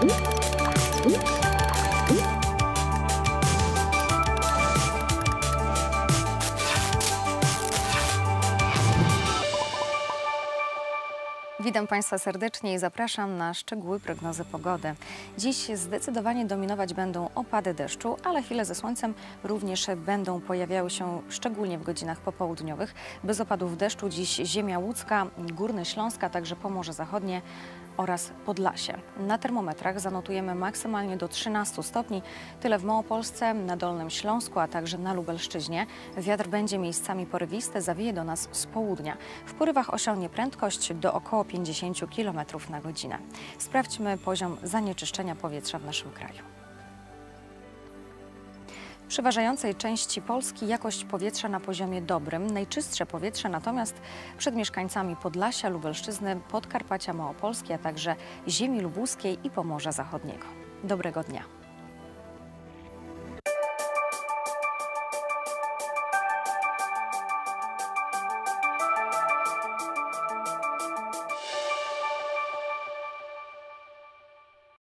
Oops. Oops. Witam Państwa serdecznie i zapraszam na szczegóły prognozy pogody. Dziś zdecydowanie dominować będą opady deszczu, ale chwile ze słońcem również będą pojawiały się szczególnie w godzinach popołudniowych. Bez opadów deszczu dziś ziemia łódzka, Górny Śląsk, a także Pomorze Zachodnie oraz Podlasie. Na termometrach zanotujemy maksymalnie do 13 stopni, tyle w Małopolsce, na Dolnym Śląsku, a także na Lubelszczyźnie. Wiatr będzie miejscami porywisty, zawieje do nas z południa. W porywach osiągnie prędkość do około 50 km na godzinę. Sprawdźmy poziom zanieczyszczenia powietrza w naszym kraju. W przeważającej części Polski jakość powietrza na poziomie dobrym, najczystsze powietrze natomiast przed mieszkańcami Podlasia, Lubelszczyzny, Podkarpacia Małopolski, a także ziemi lubuskiej i Pomorza Zachodniego. Dobrego dnia.